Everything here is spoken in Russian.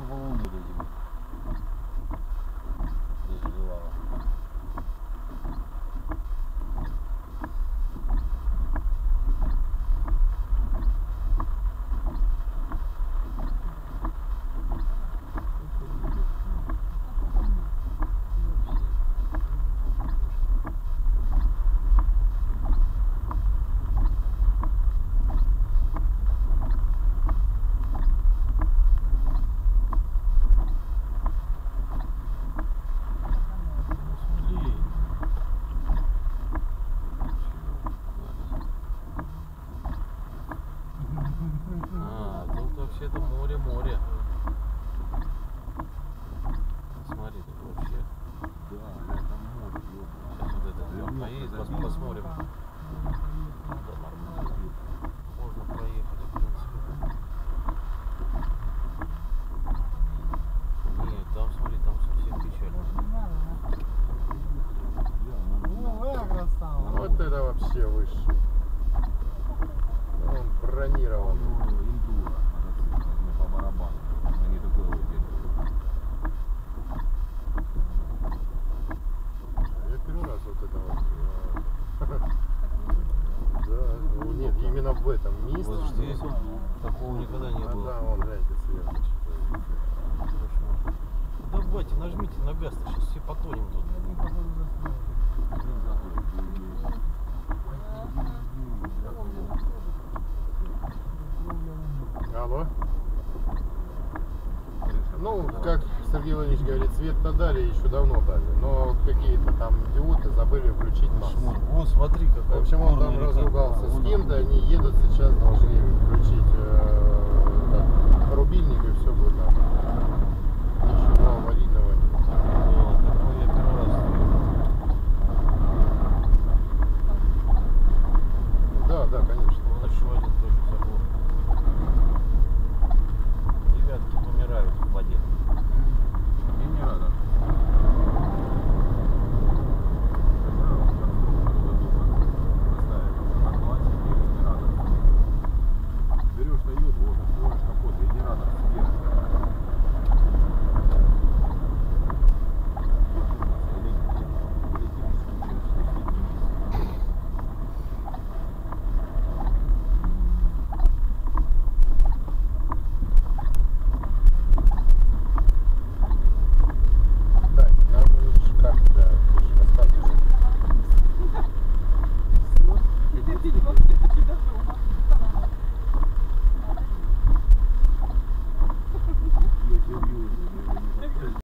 novembre посмотрим. Можно проехать, в принципе. Нет, там смотри, там совсем печально. Ну. Вот это вообще высший. Он бронирован. Ну, индура, мотоцикл, мне по барабану. Я не такой вот ездил. Я первый раз вот это вот. э, Да, ну нет, именно в этом месте. Вот здесь такого никогда не А, было. да, вон, гляньте, сверху Давайте, нажмите на газ, сейчас все потонем тут. Алло. Ну, как Сергей Владимирович говорит, свет-то дали, еще давно дали. Но какие-то там идиоты забыли включить нас. О, смотри, В какая общем, он там разругался А, с кем-то, они едут сейчас, должны включить э, этот, рубильник и все